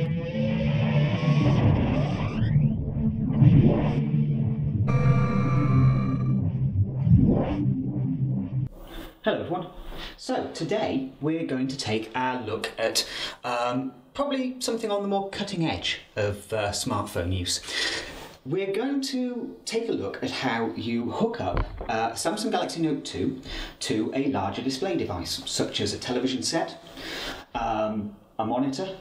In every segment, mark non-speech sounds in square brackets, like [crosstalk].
Hello everyone. So today we're going to take a look at um, probably something on the more cutting edge of uh, smartphone use. We're going to take a look at how you hook up uh, Samsung Galaxy Note 2 to a larger display device, such as a television set, um, a monitor,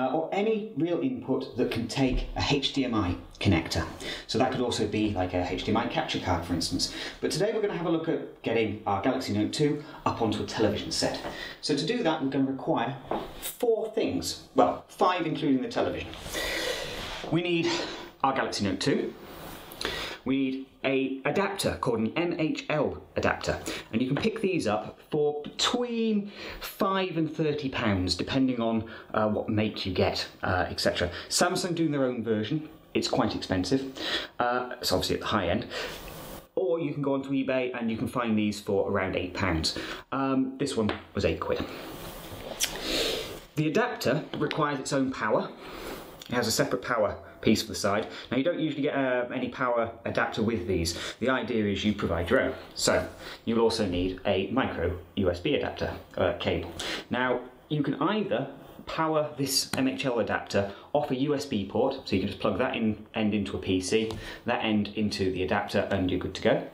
uh, or any real input that can take a HDMI connector. So that could also be like a HDMI capture card, for instance. But today we're going to have a look at getting our Galaxy Note 2 up onto a television set. So to do that, we're going to require four things. Well, five including the television. We need our Galaxy Note 2. We need a adapter called an MHL adapter, and you can pick these up for between five and thirty pounds, depending on uh, what make you get, uh, etc. Samsung doing their own version. It's quite expensive. Uh, it's obviously at the high end. Or you can go onto eBay and you can find these for around eight pounds. Um, this one was eight quid. The adapter requires its own power. It has a separate power piece for the side. Now you don't usually get uh, any power adapter with these. The idea is you provide your own. So you'll also need a micro USB adapter uh, cable. Now you can either power this MHL adapter off a USB port, so you can just plug that in, end into a PC, that end into the adapter, and you're good to go.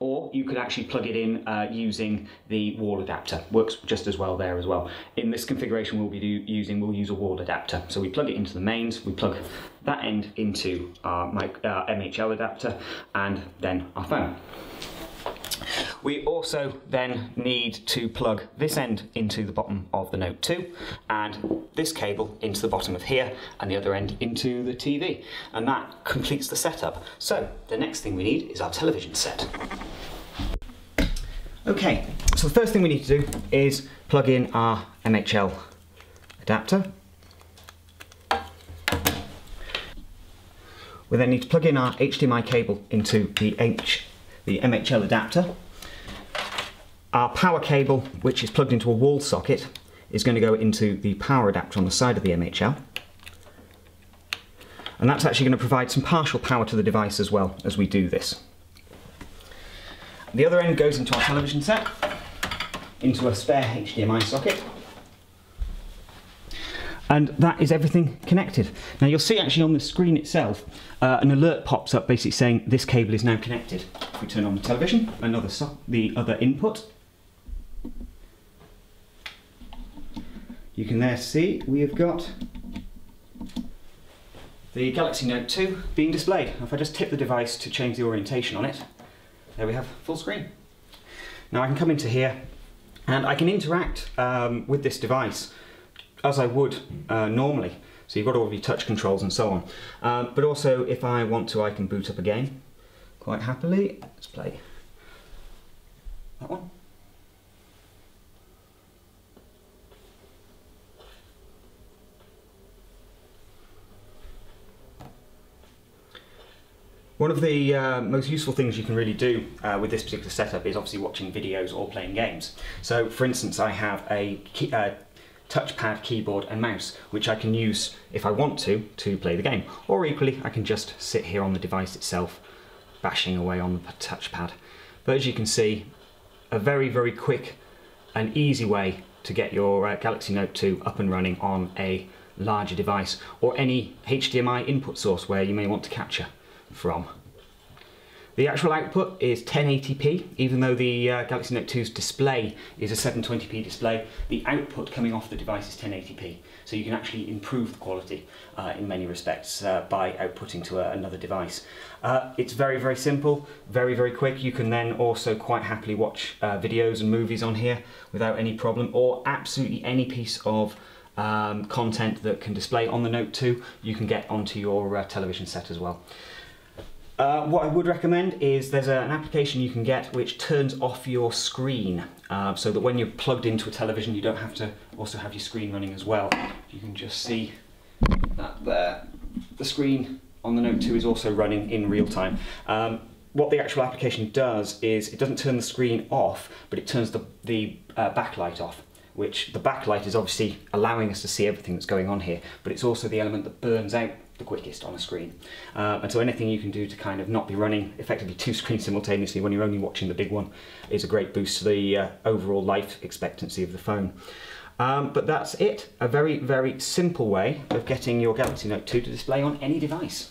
Or you could actually plug it in uh, using the wall adapter. Works just as well there as well. In this configuration we'll be using, we'll use a wall adapter. So we plug it into the mains, we plug that end into our, our MHL adapter, and then our phone. We also then need to plug this end into the bottom of the Note 2 and this cable into the bottom of here and the other end into the TV. And that completes the setup. So the next thing we need is our television set. Okay, so the first thing we need to do is plug in our MHL adapter. We then need to plug in our HDMI cable into the H, the MHL adapter. Our power cable, which is plugged into a wall socket, is going to go into the power adapter on the side of the MHL. And that's actually going to provide some partial power to the device as well as we do this. The other end goes into our television set, into a spare HDMI socket. And that is everything connected. Now you'll see actually on the screen itself, uh, an alert pops up basically saying this cable is now connected. If we turn on the television, another so the other input, you can there see we have got the Galaxy Note 2 being displayed. If I just tip the device to change the orientation on it, there we have full screen. Now I can come into here and I can interact um, with this device as I would uh, normally. So you've got all of your touch controls and so on. Um, but also if I want to I can boot up again quite happily. Let's play that one. One of the uh, most useful things you can really do uh, with this particular setup is obviously watching videos or playing games. So for instance I have a key, uh, touchpad, keyboard and mouse which I can use if I want to to play the game or equally I can just sit here on the device itself bashing away on the touchpad. But as you can see a very very quick and easy way to get your uh, Galaxy Note 2 up and running on a larger device or any HDMI input source where you may want to capture from. The actual output is 1080p, even though the uh, Galaxy Note 2's display is a 720p display, the output coming off the device is 1080p. So you can actually improve the quality uh, in many respects uh, by outputting to a, another device. Uh, it's very, very simple, very, very quick. You can then also quite happily watch uh, videos and movies on here without any problem, or absolutely any piece of um, content that can display on the Note 2, you can get onto your uh, television set as well. Uh, what I would recommend is there's a, an application you can get which turns off your screen uh, so that when you're plugged into a television you don't have to also have your screen running as well. You can just see that there. The screen on the Note 2 is also running in real time. Um, what the actual application does is it doesn't turn the screen off but it turns the, the uh, backlight off. Which the backlight is obviously allowing us to see everything that's going on here, but it's also the element that burns out the quickest on a screen. Uh, and so anything you can do to kind of not be running effectively two [laughs] screens simultaneously when you're only watching the big one is a great boost to the uh, overall life expectancy of the phone. Um, but that's it, a very, very simple way of getting your Galaxy Note 2 to display on any device.